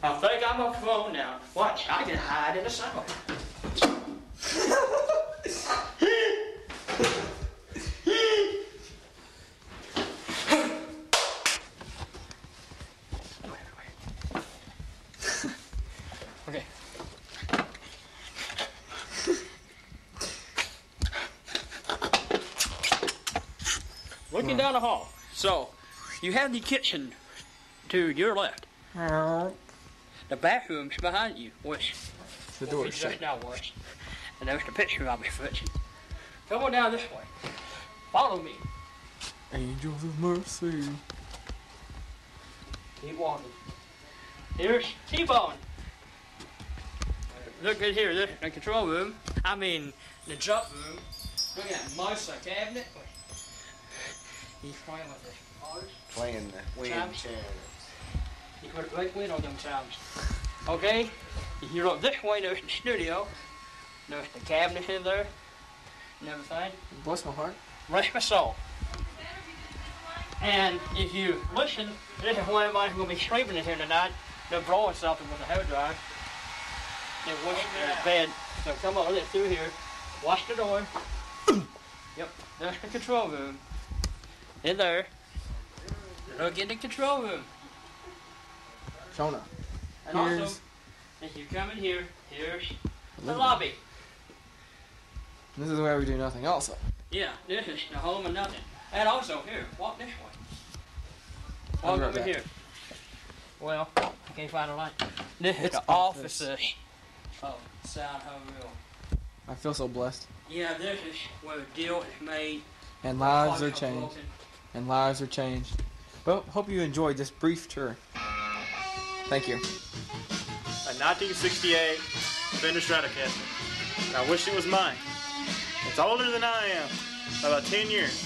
I think I'm a pro now. Watch, I can hide in the summer. okay. Looking hmm. down the hall. So, you have the kitchen to your left. The bathroom's behind you, which The door be is just shut. now was. And there's the picture of me fetching. Come on down this way. Follow me. Angels of mercy. Keep walking. Here's T-Bone. Look at here, this the control room. I mean, the jump room. Look at that monster cabinet. He's playing with this. cars. Playing the wind Travis? Chairs. You put a great win on them times. Okay? You look this way, there's the studio. There's the cabinet in there. And everything. Bless my heart. Rest my soul. And if you listen, this is where everybody's going to be sleeping in here tonight. They're blowing something with a hair dryer. They're washing their bed. So come on, let's through here. Wash the door. yep, there's the control room. In there. Look in the control room. Shona. And also, if you come in here, here's the lobby. This is where we do nothing also. Yeah, this is the home of nothing. And also, here, walk this way. Walk over back. here. Well, I can't find a light. This is It's the office. offices of Sound Home Real. I feel so blessed. Yeah, this is where the deal is made. And lives are changed. And lives are changed. Well, hope you enjoyed this brief tour. Thank you. A 1968 Fender Stratocaster. I wish it was mine. It's older than I am. About 10 years.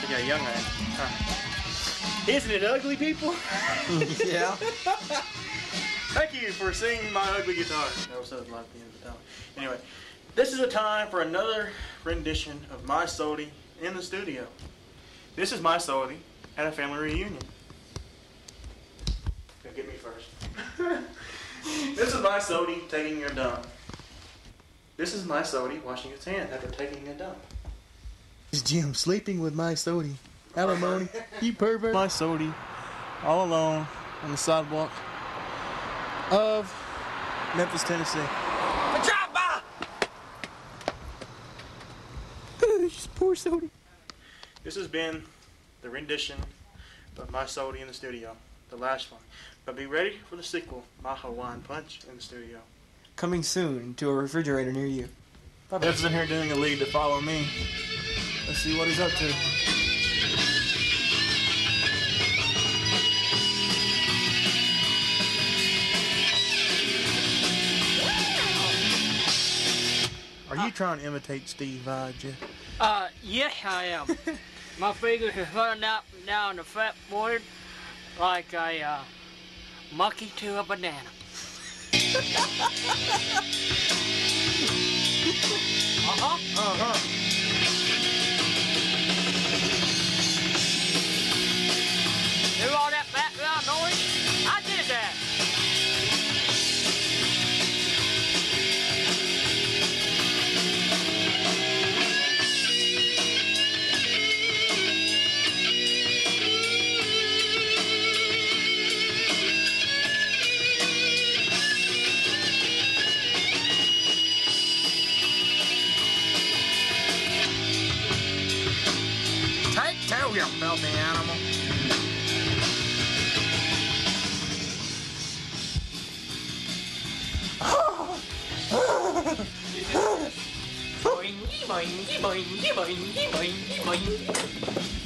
Look how young I am. Huh. Isn't it ugly, people? yeah. Thank you for singing my ugly guitar. That was so like the end of the time. Anyway, this is a time for another rendition of My Sody in the studio. This is My Sody at a family reunion. Go get me first. this is My Sody taking a dump. This is My Sody washing his hands after taking a dump. This is Jim sleeping with my sody? Alimony? you pervert. My Sody all alone on the sidewalk of Memphis, Tennessee. Poor sody. This has been the rendition of My Sody in the studio, the last one. But be ready for the sequel, My Hawaiian Punch in the studio. Coming soon to a refrigerator near you. Ev's in here doing a lead to follow me. Let's see what he's up to. Are you trying to imitate Steve Vai, Jeff? Uh, yes, I am. My fingers are running up and down the fat board like a uh, monkey to a banana. uh-huh. Uh-huh. You filthy animal. Boing, boing, boing, boing.